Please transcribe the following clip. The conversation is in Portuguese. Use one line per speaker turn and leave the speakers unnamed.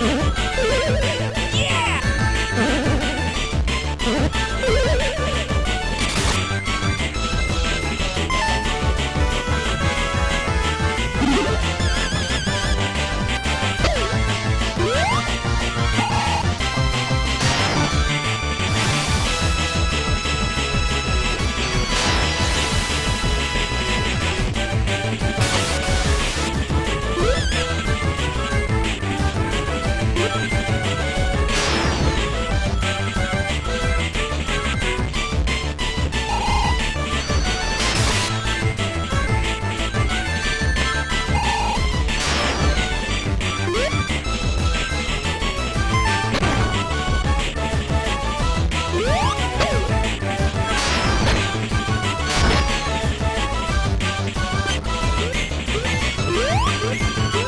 ¡Me lo Woo!